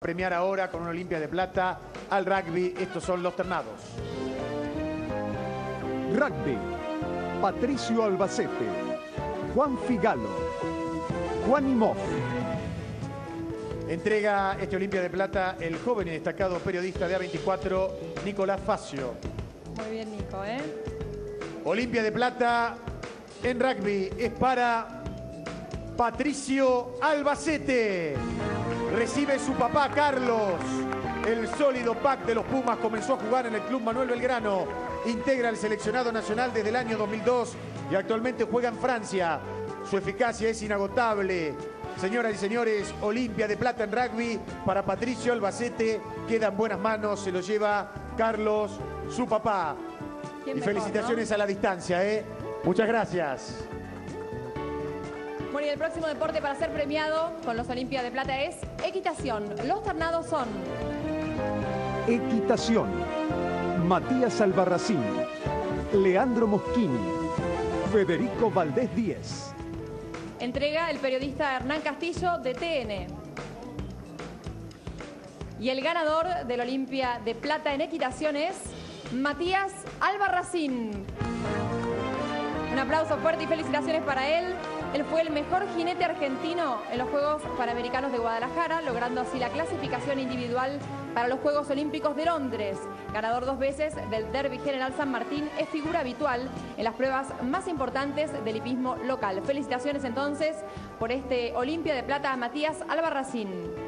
premiar ahora con una Olimpia de Plata al rugby. Estos son los ternados. Rugby. Patricio Albacete. Juan Figalo. Juan Imov. Entrega este Olimpia de Plata el joven y destacado periodista de A24, Nicolás Facio. Muy bien, Nico, ¿eh? Olimpia de Plata en rugby es para Patricio Albacete. Recibe su papá Carlos. El sólido pack de los Pumas comenzó a jugar en el Club Manuel Belgrano. Integra el seleccionado nacional desde el año 2002 y actualmente juega en Francia. Su eficacia es inagotable. Señoras y señores, Olimpia de Plata en rugby para Patricio Albacete. Queda en buenas manos, se lo lleva Carlos, su papá. ¿Quién Y mejor, felicitaciones no? a la distancia, ¿eh? Muchas gracias. Bueno, y el próximo deporte para ser premiado con los Olimpia de Plata es equitación. Los ternados son Equitación. Matías Albarracín. Leandro Moschini. Federico Valdés Díez. entrega el periodista Hernán Castillo de TN. Y el ganador del Olimpia de Plata en equitación es Matías Albarracín. Un aplauso fuerte y felicitaciones para él. Él fue el mejor jinete argentino en los Juegos Panamericanos de Guadalajara, logrando así la clasificación individual para los Juegos Olímpicos de Londres. Ganador dos veces del Derby General San Martín, es figura habitual en las pruebas más importantes del hipismo local. Felicitaciones entonces por este Olimpia de Plata a Matías Albarracín.